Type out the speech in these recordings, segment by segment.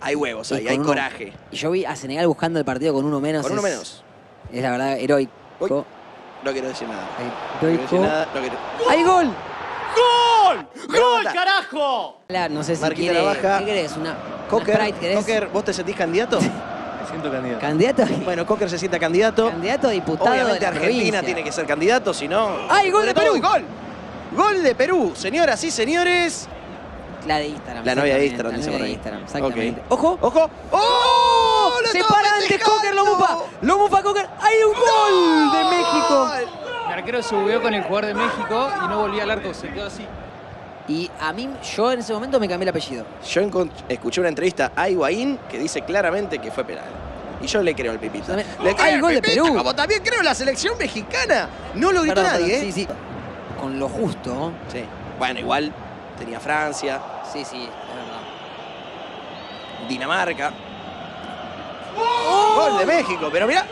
Hay huevos ahí, hay uno- coraje. Y yo vi a Senegal buscando el partido con uno menos. Con uno es- menos. Es la verdad heroico. Uy. No quiero decir nada. No quiero Heroico. decir nada. No quiero... ¡Hay gol! ¡Gol! ¡Gol, carajo! No sé si Marquita quiere... la baja. ¿Qué querés? ¿Una, una Cocker, Sprite querés? Cocker, ¿vos te sentís candidato? Me siento candidato. ¿Candidato? bueno, Cocker se sienta candidato. Candidato a diputado Obviamente de la Argentina provincia. tiene que ser candidato, si no... ¡Ay, gol de Perú! ¡Gol! Gol de Perú, señoras y señores. La de Instagram. La novia de Instagram, dice por ahí. Instagram, exactamente. ¡Ojo! ¡Ojo! ¡Oh! ¡Lo ¡Se para antes! Cocker! ¡Lo mufa! ¡Lo mufa Cocker! ¡Hay un gol de México! El arquero subió con el jugador de México y no volvió al arco, se quedó así. Y a mí, yo en ese momento me cambié el apellido. Yo escuché una entrevista a Higuaín que dice claramente que fue penal. Y yo le creo al Pipita. Le ¡Ay, creo al gol de Perú! Como también creo la selección mexicana. No lo gritó Perdón, nadie, perdón, ¿eh? Sí, sí. Con lo justo. Sí. Bueno, igual tenía Francia. Sí, sí, es verdad. Dinamarca. ¡Oh! Gol de México, pero mira.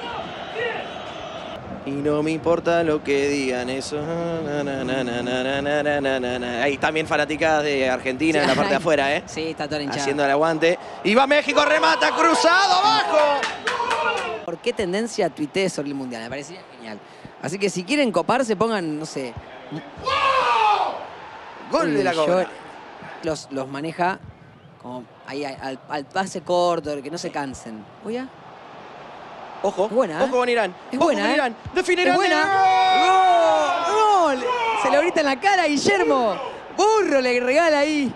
Y no me importa lo que digan eso. Na, na, na, Ahí también fanáticas de Argentina en la parte de afuera, ¿eh? Sí, está todo hinchado. Haciendo el aguante. Y va México, remata, cruzado, abajo. ¿Por qué tendencia a tuitear sobre el Mundial? Me parecía genial. Así que si quieren coparse, pongan, no sé... ¡Oh! Gol de la cobra. Los, los maneja como ahí al, al pase corto, que no se cansen. Voy a... Ojo, Es buena, ¿eh? ojo con Irán. Es ojo buena, con ¿eh? Irán. Define ¡Es buena! ¡Gol! ¡Gol! Se lo grita en la cara a Guillermo. Burro le regala ahí.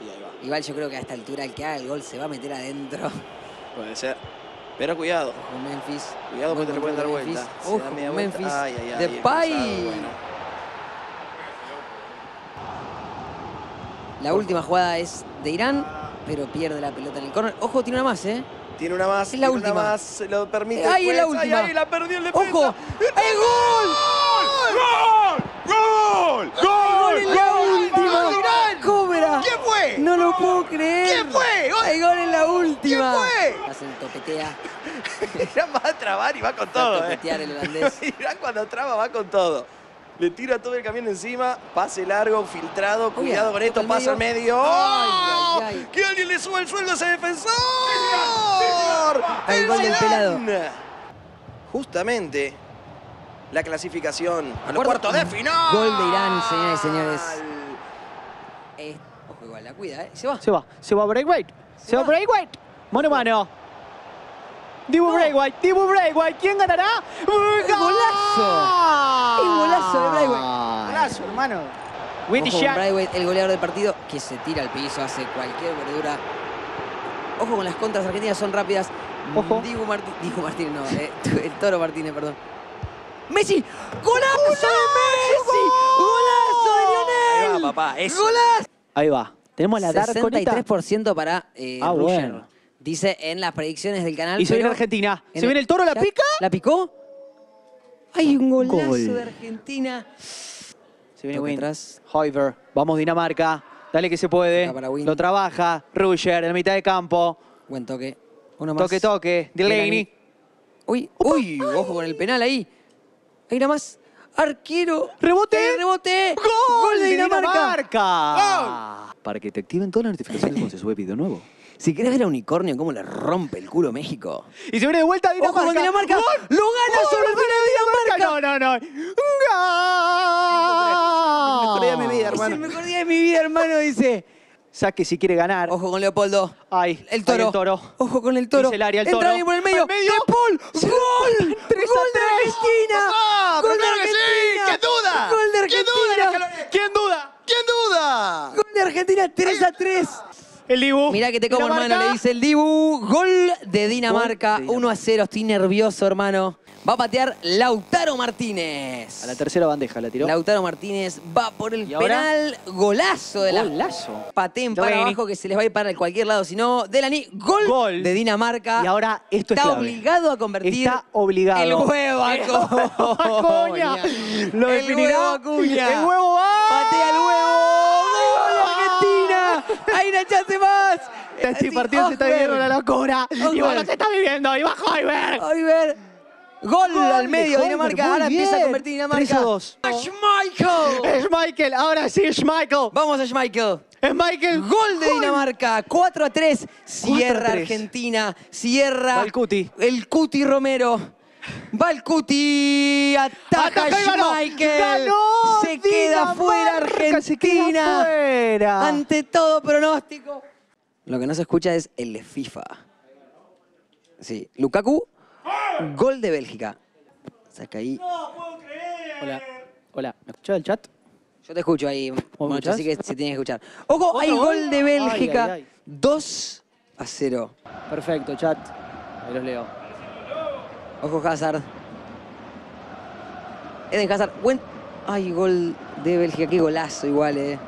Y ahí va. Igual yo creo que a esta altura el que haga el gol se va a meter adentro. Puede ser. Pero cuidado. Con Memphis. Cuidado porque te le pueden dar vuelta. Memphis. Se Ojo, con vuelta. Memphis. Ay, ay, ay, el Depay. cruzado, bueno. La última jugada es de Irán, pero pierde la pelota en el córner. Ojo, tiene una más, ¿eh? Tiene una más. Es la una última. más. Lo permite. Eh, ahí es la última. Ay, la perdió el defensa. ¡Ojo! ¡Hay gol! ¡Gol! ¡Gol! ¡Gol en la última! ¡Gol Irán! ¡Cobra! ¿Quién fue? No lo puedo creer. ¿Quién fue? ¡Gol! ¡Hay gol en la última! ¿Quién fue? Hacen topetea. Irán va a trabar y va con Va a todo. eh. topetear el holandés. Irán cuando traba va con todo. Le tira todo el camión encima, pase largo, filtrado, cuidado con esto, pasa al medio. ¡Oh! ay, ay. ¡Que alguien le suba el sueldo a ese defensor! El gol del pelado. Justamente la clasificación a los Cuarto- cuartos de final. Gol de Irán, señoras y señores. Eh, ojo, igual, la cuida, ¿eh? Se va. Se va, se va Braithwaite. Se, Se va. Braithwaite. Mano a mano. Dibu Braithwaite, Dibu Braithwaite. ¿Quién ganará? golazo! ¡El golazo de Braithwaite! Windy Ojo con shot. Braithwaite, el goleador del partido, que se tira al piso, hace cualquier verdura. Ojo con las contras argentinas, son rápidas. Ojo. Diego Martínez, Diego Martínez, no, eh, el Toro Martínez, perdón. ¡Messi! ¡Golazo de Messi! ¡Golazo de Ahí Lionel! va, papá, eso. ¡Golazo! Ahí va. Tenemos la Darkonita. 63% para eh, Ah, bueno. Dice en las predicciones del canal. Y se viene Argentina. en ¿Se viene el toro? ¿La ¿Ya? pica? ¿La picó? Hay un golazo Gol. de Argentina. Se viene Win. atrás. Hoiver. Vamos Dinamarca. Dale que se puede. Lo trabaja. Ruger en la mitad de campo. Buen toque. Uno más. Toque, toque. Delaney. Uy, uy, ojo con el penal ahí. Ahí nada más. Arquero. Rebote. Eh, rebote. ¡Gol, de Dinamarca. Para que te activen todas las notificaciones cuando se sube video nuevo. Si querés ver a Unicornio cómo le rompe el culo a México. Y se viene de vuelta Dinamarca. Ojo con Dinamarca. ¡Gol! Dice. Saque si quiere ganar. Ojo con Leopoldo. Ay, El toro. el toro. Ojo con el toro. Dice el área, el Entra toro. alguien por el medio. Al medio. Paul. ¡Gol! Tres a ¡Gol de. Argentina! ¡Ah, pero ¡Gol de claro que sí! Argentina! ¿Quién duda? ¡Gol de ¿Quién duda, Argentina! ¿Quién duda? ¿Quién duda? ¡Gol de Argentina! 3 a 3. El Dibu. Mirá que te como, Dinamarca. hermano, le dice el Dibu. Gol de Dinamarca. Gol de Dinamarca. 1 a 0. Estoy nervioso, hermano. Va a patear Lautaro Martínez. A la tercera bandeja la tiró. Lautaro Martínez va por el penal. Golazo de la. Golazo. Pateen para Delaney. abajo que se les va a ir para cualquier lado. Si no, Delani. Gol, Gol. de Dinamarca. Y ahora esto es Está clave. obligado a convertir. Está obligado. El huevo Acuña. Acuña. Lo el definirá. huevo Acuña. El huevo va. Patea el huevo. ¡Gol de! ¡Hay una chance más! Este partido se está viviendo Osberg. la locura. Y Osberg. bueno, se está viviendo. Y va Hoiberg. Oliver. Gol, Gol al de medio, Holmer, Dinamarca. Ahora empieza a bien. convertir Dinamarca. 3 a 2. Schmeichel. Schmeichel, ahora sí, Schmeichel. Vamos a Schmeichel. Schmeichel. Gol de Dinamarca, 4 a 3. Cierra 4 a 3. Argentina, cierra el Cuti. el Cuti Romero. Va el Cuti, ataca Ataca ganó. Schmeichel. Ganó se queda fuera Dinamarca, se queda Argentina. fuera. Ante todo pronóstico. Lo que no se escucha es el de FIFA. Sí, Lukaku, gol de Bélgica. Saca ahí. Hola. Hola. ¿Me escuchás el chat? Yo te escucho ahí, Moncho, así que se tiene que escuchar. Ojo, ¿Otro hay gol? gol de Bélgica. Ay, ay, ay. 2 a 0. Perfecto, chat. Ahí los leo. Ojo Hazard. Eden Hazard. Buen... Ay, gol de Bélgica. Qué golazo igual, eh.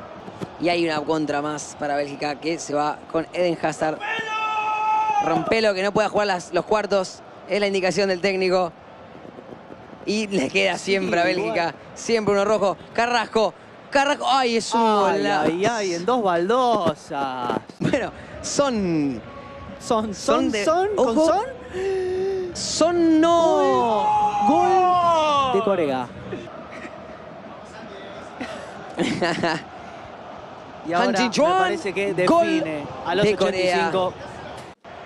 Y hay una contra más para Bélgica que se va con Eden Hazard. Rompelo, que no pueda jugar las- los cuartos. Es la indicación del técnico. Y le queda siempre a Bélgica. Siempre uno rojo. Carrasco. Carrasco. Ay, es un Ay, ay, ay, en dos baldosas. Bueno, son... Son, Son son, de- son, con son. Son no... Gol de Corea. Y ahora Han me parece que define a los de Corea.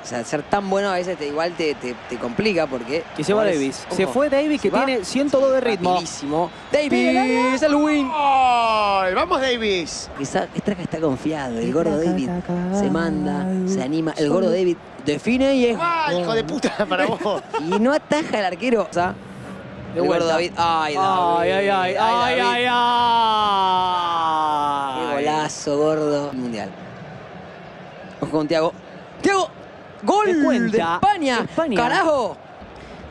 85. O sea, ser tan bueno a veces te, igual te, te, te complica porque... Y se va Davis. Se ojo, fue Davis que se va tiene 102 de ritmo. rapidísimo. Davis, el win. ¡Gol! ¡Vamos, Davis! Quizá Estraca está confiado. El gordo David se manda, se anima. El gordo David define y es... ¡Ah, hijo de puta! Para vos. Y no ataja el arquero. O sea, De el gordo. David. Ay, David. Ay, ay, ay, ay, David. ay, Qué ay. golazo, gordo. Mundial. Ojo con Tiago. ¡Tiago! ¡Gol De España! España. ¡Carajo!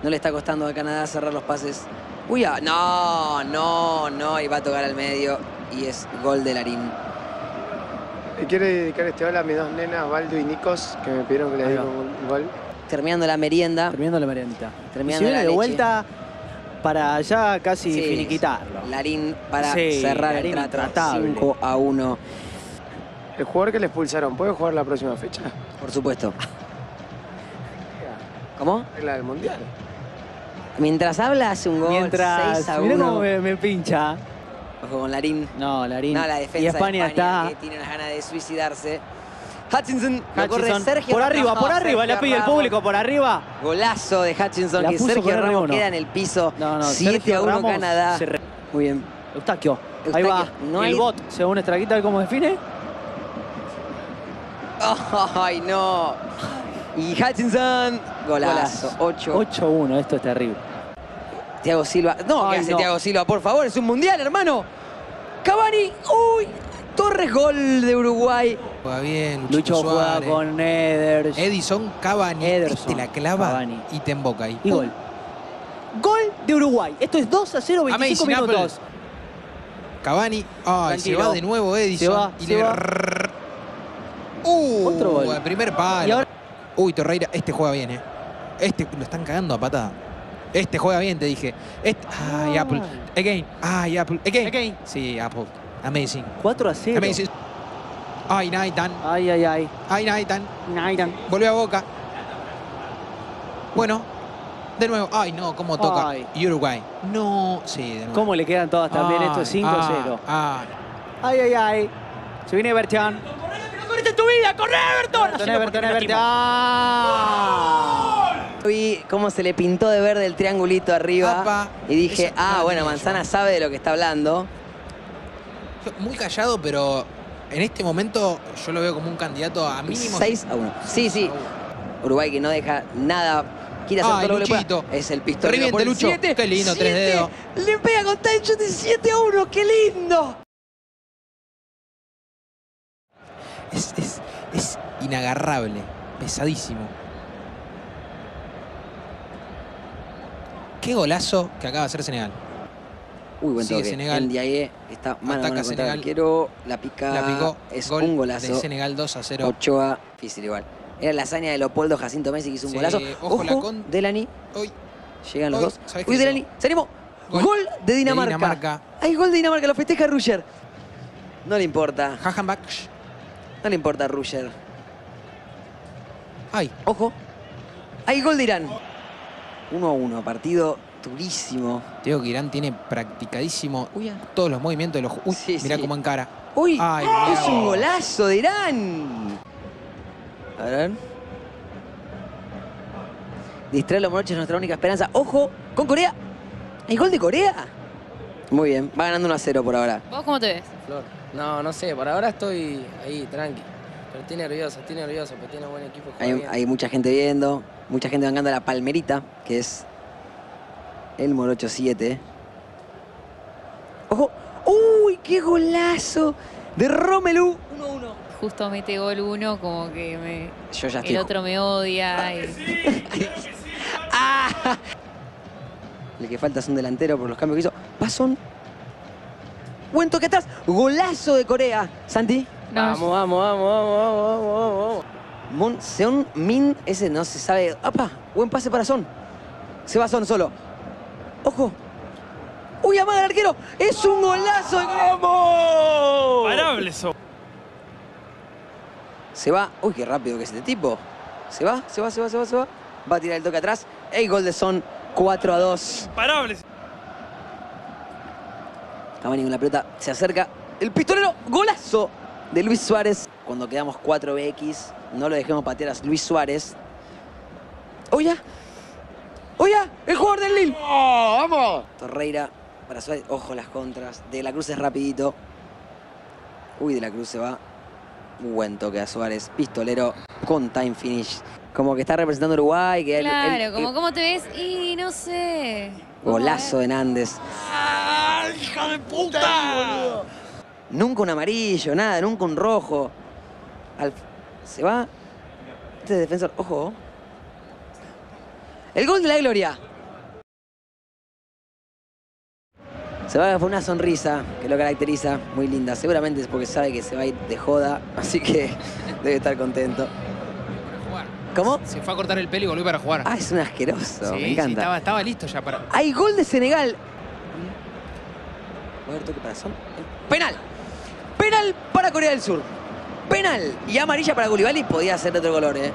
No le está costando a Canadá cerrar los pases. Uy, ah, no, no, no. Y va a tocar al medio. Y es gol de Larín. Le quiero dedicar este hola a mis dos nenas, Baldo y Nikos, que me pidieron que les va. un gol. Terminando la merienda. Terminando la merienda. Terminando y viene la de leche. vuelta para ya casi Sí, finiquitarlo. Larín para Sí, cerrar Larín el trato. intratable. 5 a 1. El jugador que le expulsaron, ¿puede jugar la próxima fecha? Por supuesto. ¿Cómo? Es la del Mundial. Mientras habla, hace un gol. Mientras. 6 a Mirá 1. cómo me, me pincha. Ojo con Larín. No, Larín. No, la defensa y España, de España está. que tiene unas ganas de suicidarse. Hutchinson, lo corre Hutchinson, Sergio por arriba, por arriba, la pide el público, por arriba. Golazo de Hutchinson que Sergio Ramos R1. queda en el piso. No, no, 7 Sergio a 1 Ramos Canadá. re- Muy bien. Eustaquio. Ahí va. Eustaquio, no el hay- bot, según Estraquita, ¿cómo define? Ay, no. Y Hutchinson, golazo. 8. 8-1, esto es terrible. Thiago Silva. No, ¿qué Ay, hace no. Thiago Silva? Por favor, es un mundial, hermano. Cavani. Uy. Torres, gol de Uruguay. Juega bien, Lucho Luchito juega con Eders. Edison Cavani. Ederson, Este la clava Cavani. y te emboca ahí. Y gol. Gol de Uruguay. Esto es 2 a 0, 25 Amazing Apple. minutos. Cavani. Ay, Tranquilo. se va de nuevo Edison. Se va, y se le... va. Uh, Otro gol. al primer palo. Uy, Torreira, este juega bien, eh. Este lo están cagando a patada. Este juega bien, te dije. Este, ay. Apple. Again. Ay, Apple. Again. Again. Sí, Apple. Amazing. 4 a 0. Amazing. Ay, Naitan. Ay, ay, ay. Ay, Naitan. Naidan. Volvió a Boca. Bueno. De nuevo. Ay, no, cómo toca. Ay. Uruguay. No. Sí, de nuevo. ¿Cómo le quedan todas también? Ay, Esto es 5 a 0. Ah, Ay, ay, ay. Se viene Everton. ¡Correte en tu vida! ¡Corre, Everton! Everton, Everton, Everton. Vi cómo se le pintó de verde el triangulito arriba. Apa. y dije, ah, bueno, Manzana yo. sabe de lo que está hablando. ah. Muy callado, pero en este momento yo lo veo como un candidato a mínimo. 6 a 1. Sí, sí. Uruguay que no deja nada. Quiere hacer Ay, todo lo que Luchito. pueda. Es el pistolero Reviente, por el Lucho. 7. Qué lindo, tres dedos. Le pega con Tancho de 7 a 1. ¡Qué lindo! Es, es, es inagarrable. Pesadísimo. Qué golazo que acaba de hacer Senegal. Uy, buen Sigue toque. Senegal. Ndiaye está mano a Ataca el Senegal. arquero. La pica. La picó. Es Gol un golazo. de Senegal 2 a 0. Ochoa. Difícil igual. Era la hazaña de Leopoldo Jacinto Messi que hizo un Sí, golazo. ojo la con- Delany. Hoy. Llegan los Hoy, dos. ¿sabés Uy? Se animó. Gol Gol, de de Dinamarca. Dinamarca. Hay gol de Dinamarca. Lo festeja Rusher. No le importa. Hagenbach. No le importa a Rusher. Ay, Ojo. Hay gol de Irán. 1 a 1, partido durísimo. Diego que Irán tiene practicadísimo Uy, ah. todos los movimientos de los... Uy, Sí, mirá sí. cómo encara. Uy, Ay, es un golazo de Irán. A ver. Distrae los moroches, nuestra única esperanza. Ojo, con Corea. ¿Hay gol de Corea? Muy bien, va ganando 1 a 0 por ahora. ¿Vos cómo te ves? Flor. No, no sé, por ahora estoy ahí, tranqui. Pero estoy nervioso, estoy nervioso, porque tiene buen equipo. Hay, mucha gente viendo, mucha gente bancando a la Palmerita, que es el Morocho 7. ¡Ojo! ¡Uy, qué golazo! De Romelu. 1-1. Justo mete gol uno, como que me- Yo ya estoy. el otro me odia. y- ¡Ah! Le que falta es un delantero por los cambios que hizo. Pasón. Buen toque atrás. Golazo de Corea. Santi. No, Vamos, vamos, vamos, vamos, vamos, vamos, vamos. Mon Seon Min, ese no se sabe. ¡Apa! Buen pase para Son. Se va Son solo. ¡Ojo! ¡Uy, amaga el arquero! ¡Es un golazo de ¡Vamos! Parable so. Se va. ¡Uy, qué rápido que es este tipo! Se va, se va, se va, se va, se va. Va a tirar el toque atrás. El gol de Son. 4 a 2. Parable. Cavani con la pelota se acerca. El pistolero, golazo de Luis Suárez. Cuando quedamos 4 BX, no lo dejemos patear a Luis Suárez. ¡Oya! ¡Oya! ¡El jugador del Lille! ¡Vamos! Torreira para Suárez. Ojo las contras. De la Cruz es rapidito. Uy, de la Cruz se va. Buen toque a Suárez. Pistolero con time finish. Como que está representando a Uruguay. Que claro, él- como él- cómo te ves y no sé. Golazo de Nández. ¡Hija de puta! Nunca un amarillo, nada, nunca un rojo. Al- Se va. Este defensor, ojo. El gol de la gloria. Se va por una sonrisa que lo caracteriza, muy linda. Seguramente es porque sabe que se va a ir de joda, así que debe estar contento. Para jugar. ¿Cómo? Se fue a cortar el pelo y volvió para jugar. Ah, es un asqueroso, Sí, me sí, encanta. estaba, estaba listo ya para... Hay gol de Senegal. Toque para Son. Penal. Penal para Corea del Sur. Penal. Y amarilla para Gulibali. Podía ser de otro color, ¿eh?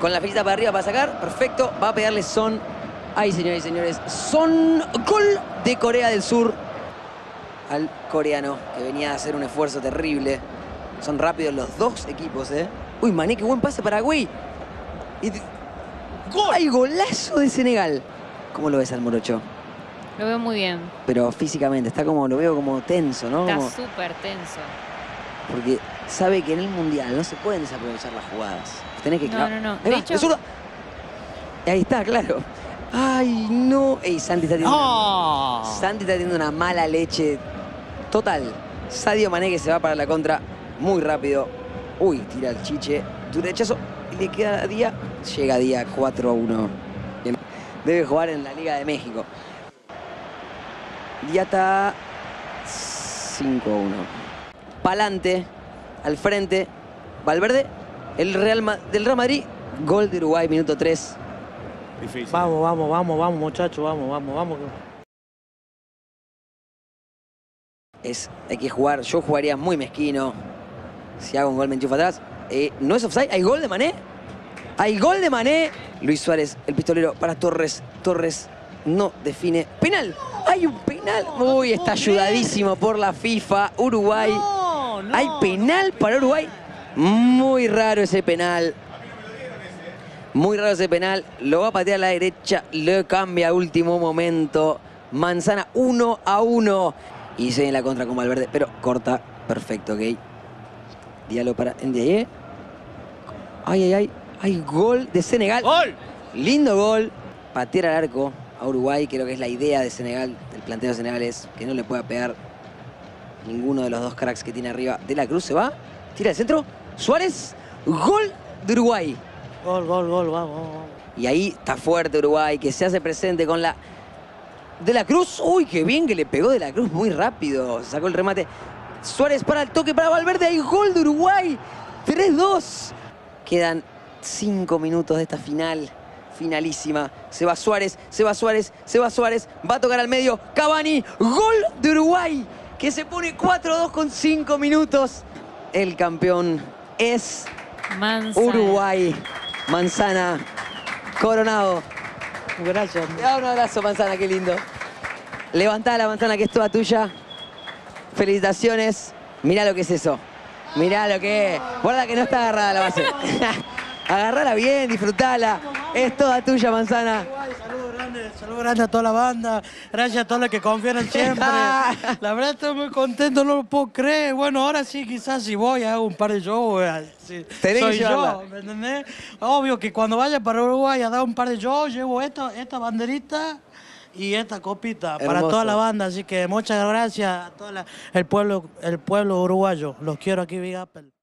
Con la flechita para arriba para sacar. Perfecto. Va a pegarle Son. Ay, señores y señores. Son. Gol de Corea del Sur. Al coreano, que venía a hacer un esfuerzo terrible. Son rápidos los dos equipos, ¿eh? Uy, mané, qué buen pase para Güey. Y... ¡Ay, golazo de Senegal! ¿Cómo lo ves al Morocho? Lo veo muy bien. Pero físicamente, está como, lo veo como tenso, ¿no? Está Como- súper tenso. porque sabe que en el Mundial no se pueden desaprovechar las jugadas. Tenés que No, no, no. Ahí De va, hecho-. Ahí está, claro. Ay, no. Ey, Santi está teniendo, ¡No! Santi está teniendo una mala leche total. Sadio Mané que se va para la contra muy rápido. Uy, tira el chiche. Tu derechazo. Y le queda a Día. Llega Día 4 a 1. Bien. Debe jugar en la Liga de México. Día está 5 a 1. Pa'lante, al frente. Valverde, el Real Ma- del Real Madrid. Gol de Uruguay, minuto 3. Vamos, vamos, vamos, vamos, muchachos, vamos, vamos, vamos. es, hay que jugar, yo jugaría muy mezquino. Si hago un gol me enchufa atrás. Eh, ¿No es offside? ¿Hay gol de Mané? Hay gol de Mané. Luis Suárez, el pistolero para Torres. Torres no define. ¡Penal! ¡Hay un penal! Uy, está ayudadísimo por la FIFA. Uruguay. Hay penal para Uruguay. Muy raro ese penal. Muy raro ese penal. Lo va a patear a la derecha. Lo cambia a último momento. Manzana 1 a 1. Y se viene la contra con Valverde. Pero corta. Perfecto, ok. Diálogo para Ndiaye. Ay, ay, ay. Hay gol de Senegal. ¡Gol! Lindo gol. Patear al arco a Uruguay. Creo que es la idea de Senegal. El planteo de Senegal es que no le pueda pegar ninguno de los dos cracks que tiene arriba. De la Cruz se va. Tira el centro. Suárez. Gol de Uruguay. Gol, gol, gol, vamos, vamos. Y ahí está fuerte Uruguay, que se hace presente con la... De la Cruz. Uy, qué bien que le pegó De la Cruz muy rápido. Sacó el remate. Suárez para el toque para Valverde. Hay gol de Uruguay. 3-2. Quedan 5 minutos de esta final. Finalísima. Se va Suárez, se va Suárez, se va Suárez. Va a tocar al medio. Cavani. Gol de Uruguay. Que se pone 4-2 con 5 minutos. El campeón es Manzana. Uruguay. Manzana. Coronado. Gracias. Te da un abrazo, manzana, qué lindo. Levantá la manzana que es toda tuya. Felicitaciones. Mirá lo que es eso. Mirá lo que es. Guarda que no está agarrada la base. Agarrala bien, disfrutala. Es toda tuya, manzana. Saludos grandes, saludos grandes a toda la banda. Gracias a todos los que confían siempre. La verdad estoy muy contento, no lo puedo creer. Bueno, ahora sí, quizás si voy hago un par de shows. sí, soy yo, ¿me entendés? Obvio que cuando vaya para Uruguay a dar un par de shows, llevo esta, esta banderita y esta copita para toda la banda. Así que muchas gracias a todo el pueblo, el pueblo uruguayo. Los quiero aquí, Big Apple.